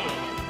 Oh.